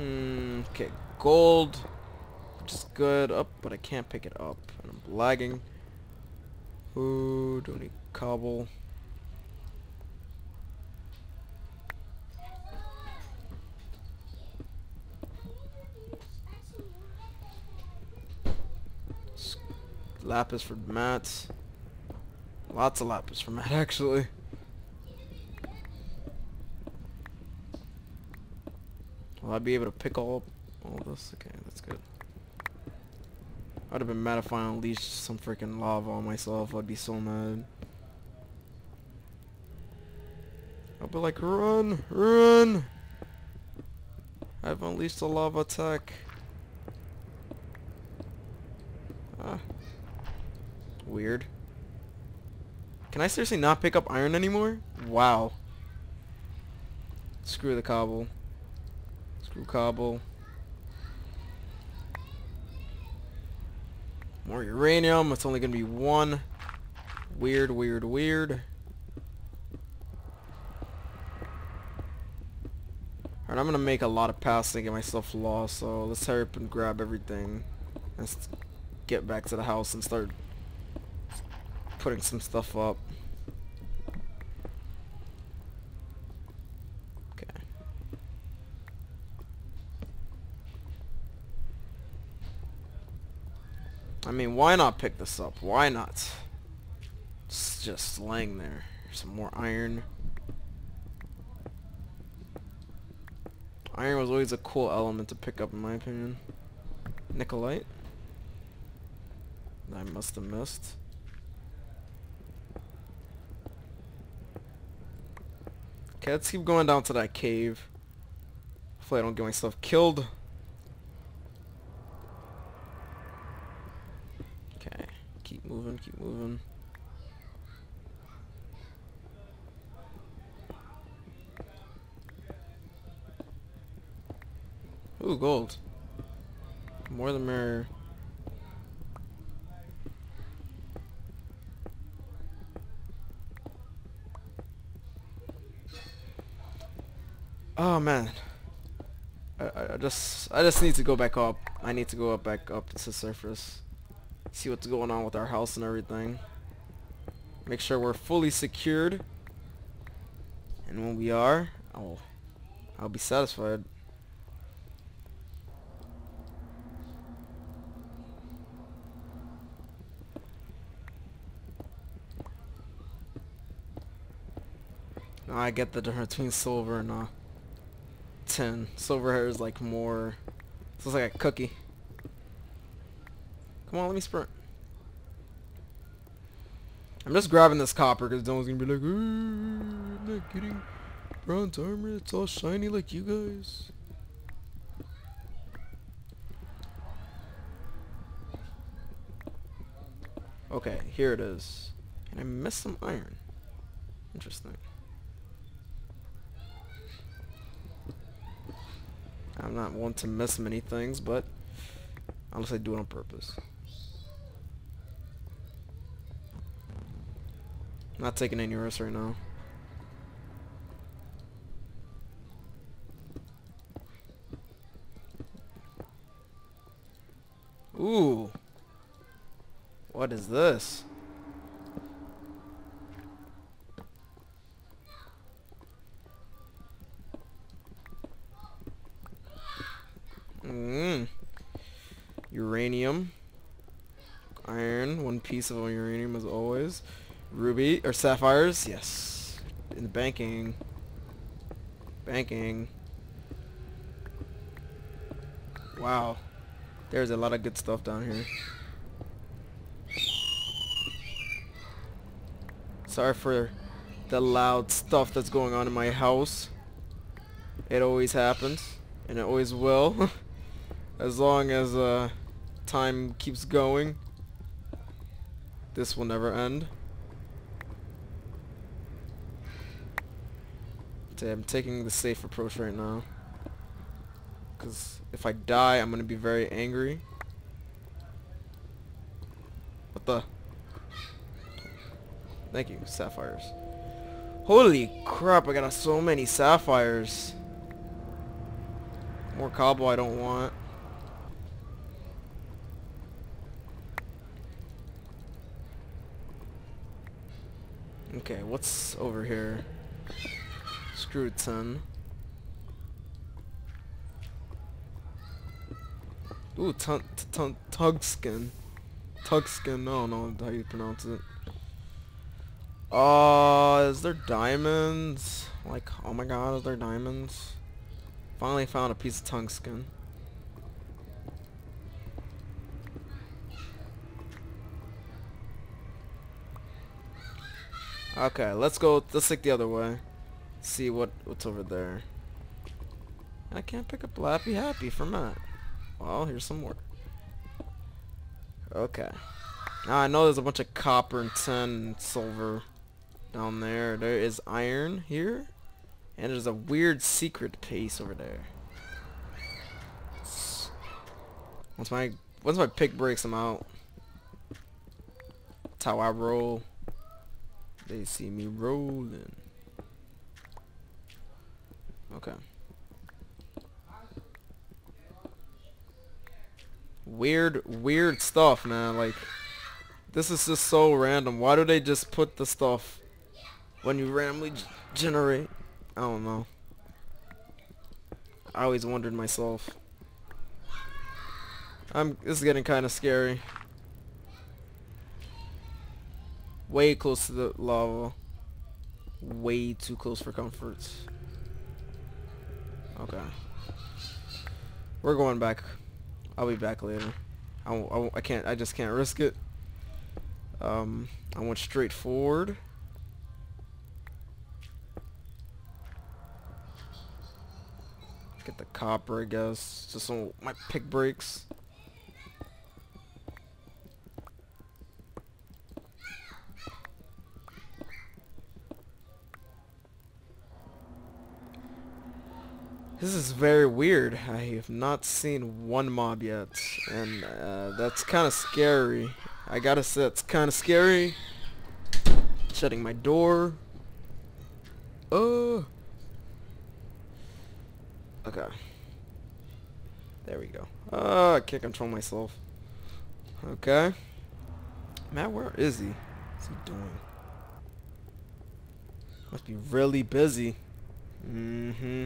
Hmm, okay, gold, which is good. Up, but I can't pick it up, and I'm lagging. Ooh, don't need cobble. Lapis for mats. Lots of lapis for Matt, actually. Will I be able to pick all all this? Okay, that's good. I'd have been mad if I unleashed some freaking lava on myself. I'd be so mad. I'd be like, run, run! I've unleashed a lava attack. Ah. Weird. Can I seriously not pick up iron anymore? Wow. Screw the cobble. Screw cobble. More uranium. It's only going to be one. Weird, weird, weird. Alright, I'm going to make a lot of passes and get myself lost. So let's hurry up and grab everything. Let's get back to the house and start putting some stuff up. Okay. I mean, why not pick this up? Why not? It's just laying there. Some more iron. Iron was always a cool element to pick up in my opinion. Nikolite. I must have missed. Okay, let's keep going down to that cave. Hopefully I don't get myself killed. Okay, keep moving, keep moving. Ooh, gold. More the merrier. Oh man. I, I just I just need to go back up. I need to go up back up to the surface. See what's going on with our house and everything. Make sure we're fully secured. And when we are, I'll I'll be satisfied. Now I get the difference between silver and uh, tin. Silver hair is like more... it's like a cookie. Come on, let me sprint. I'm just grabbing this copper because no one's to be like, I'm not getting bronze armor. It's all shiny like you guys. Okay, here it is. And I missed some iron. Interesting. I'm not one to miss many things, but unless I do it on purpose. Not taking any risks right now. Ooh. What is this? Mm. Uranium. Iron. One piece of uranium. Or sapphires. Yes. In the banking. Banking. Wow. There's a lot of good stuff down here. Sorry for the loud stuff that's going on in my house. It always happens. And it always will. as long as uh, time keeps going. This will never end. Okay, I'm taking the safe approach right now. Because if I die, I'm going to be very angry. What the? Thank you, sapphires. Holy crap, I got so many sapphires. More cobble I don't want. Okay, what's over here? Screw ton. Ooh, tugskin. Tugskin, don't know how you pronounce it. Uh, is there diamonds? Like, oh my god, is there diamonds? Finally found a piece of tungsten. Okay, let's go, let's take the other way. See what what's over there. I can't pick up Lappy Happy for Matt. Well, here's some more. Okay. Now I know there's a bunch of copper and tin and silver down there. There is iron here. And there's a weird secret piece over there. Once my once my pick breaks them out. That's how I roll. They see me rolling. Okay. Weird, weird stuff, man. Like, this is just so random. Why do they just put the stuff when you randomly generate? I don't know. I always wondered myself. I'm. This is getting kind of scary. Way close to the lava. Way too close for comfort. Okay. We're going back. I'll be back later. I, I, I can't. I just can't risk it. Um, I went straight forward. Get the copper, I guess. Just so my pick breaks. This is very weird. I have not seen one mob yet, and uh, that's kind of scary. I gotta say, it's kind of scary. Shutting my door. Oh. Okay. There we go. Oh, I can't control myself. Okay. Matt, where is he? What's he doing? Must be really busy. Mm-hmm.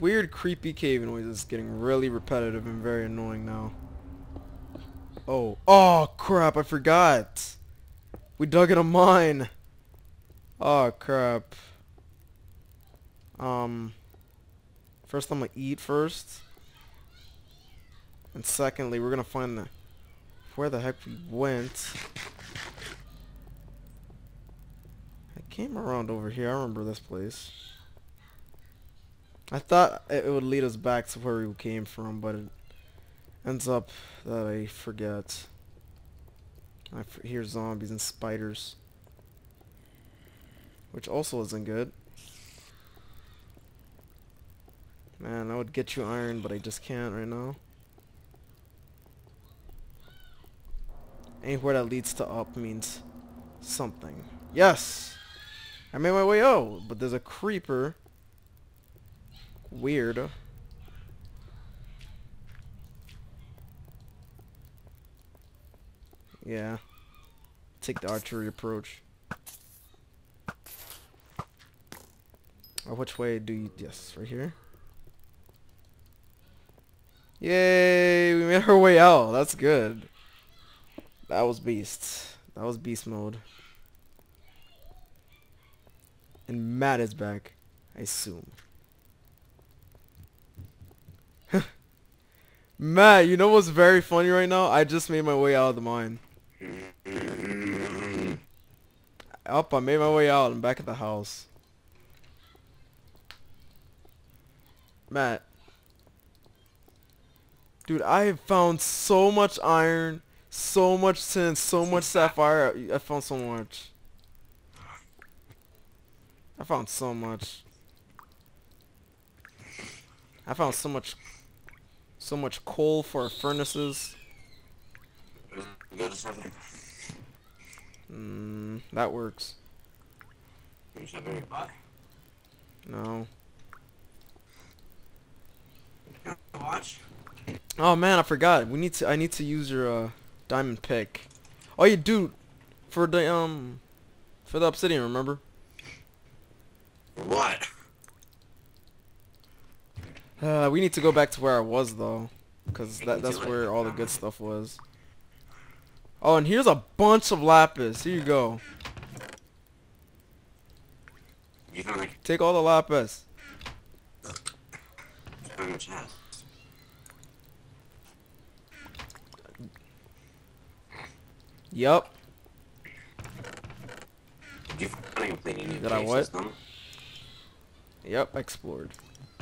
Weird creepy cave noise is getting really repetitive and very annoying now. Oh. Oh, crap, I forgot. We dug in a mine. Oh, crap. Um, first I'm gonna eat first. And secondly, we're gonna find the, where the heck we went. I came around over here. I remember this place. I thought it would lead us back to where we came from, but it ends up that I forget. I hear zombies and spiders. Which also isn't good. Man, I would get you iron, but I just can't right now. Anywhere that leads to up means something. Yes! I made my way out, but there's a creeper weird. Yeah. Take the archery approach. Or which way do you... Yes, right here. Yay! We made our way out. That's good. That was beast. That was beast mode. And Matt is back. I assume. Matt, you know what's very funny right now? I just made my way out of the mine. Up, I made my way out. I'm back at the house. Matt. Dude, I have found so much iron, so much tin, so much sapphire. I found so much. I found so much. I found so much so much coal for furnaces. Mm, that works. No. Watch? Oh man, I forgot. We need to. I need to use your uh, diamond pick. Oh, you do for the um for the obsidian. Remember? What? Uh, we need to go back to where I was though, cause that that's where all the good stuff was. Oh, and here's a bunch of lapis. Here you go. You found like Take all the lapis. Yup. Did you find a completely new Did I what? Yep. Explored.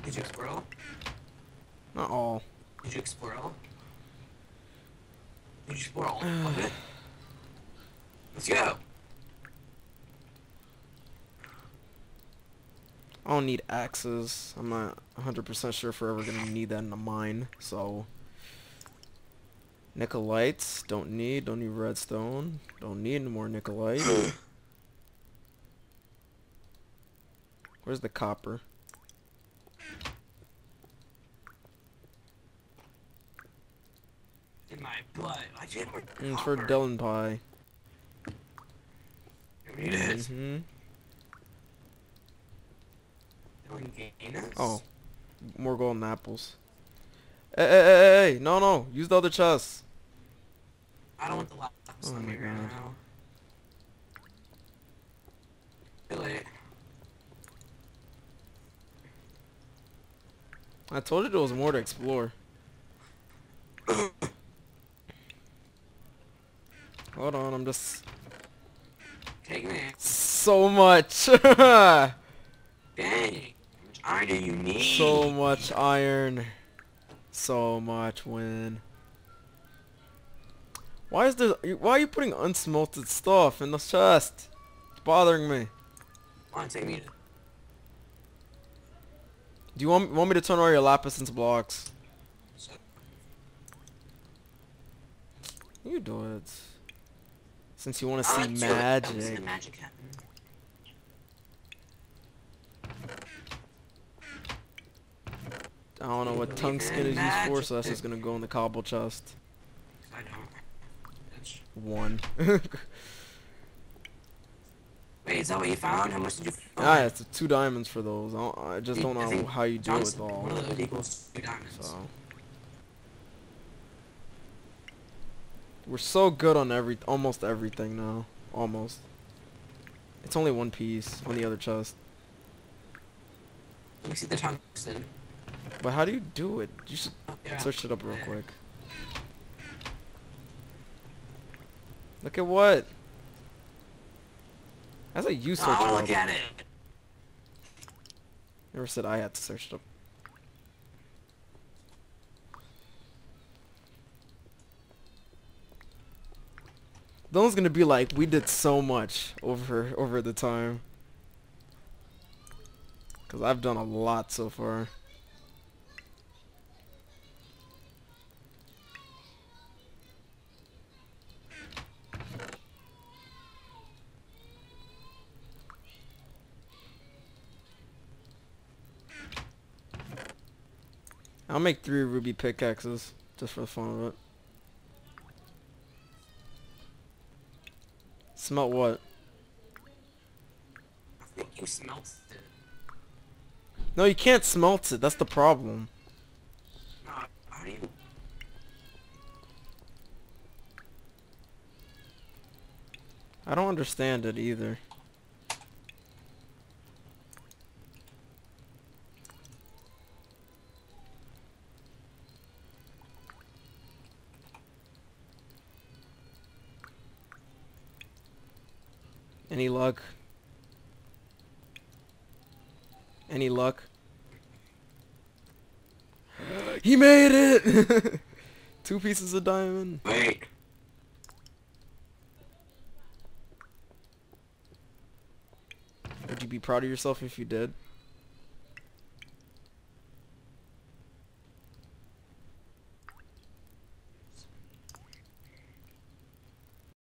Did you explore all? Not all. Did you explore all? Did you explore all of it? Let's go. I don't need axes. I'm not 100% sure if we're ever gonna need that in a mine. So. Nikolites. Don't need. Don't need redstone. Don't need any more nikolite. Where's the copper? My butt. I did Mm, It's for. Dylan pie. It is. hmm Dylan Gaines? Oh. More golden apples. Hey, hey, hey, hey, no, no. Use the other chest. I don't want the lapis Oh my me right now. I told you there was more to explore. Hold on, I'm just... Take me. So much! Dang. Iron do you need? so much iron. So much win. Why is there... Why are you putting unsmelted stuff in the chest? It's bothering me. On, take me. Do you want, want me to turn all your lapis into blocks? You do it. Since you want to see like to- I wanna see magic. magic. I don't know what in is used for, so that's just gonna go in the cobble chest. I don't. Bitch. One. Wait, is that what you found? How much did you find? ah, it's two diamonds for those. I, I just don't know how you do it with all. One of those equals two diamonds. So we're so good on every, almost everything now. Almost. It's only one piece on the other chest. Let me see the tungsten. But how do you do it? You should Oh, yeah. search it up real quick. Look at what? That's a you search I it wanna look at it. Never said I had to search it up. Dylan's gonna be like, we did so much over over the time. Cause I've done a lot so far. I'll make three ruby pickaxes just for the fun of it. Smelt what? I think you smelt it. No, you can't smelt it. That's the problem. No, how do you... I don't understand it either. Any luck? Any luck? he made it! Two pieces of diamond. Wait. Would you be proud of yourself if you did?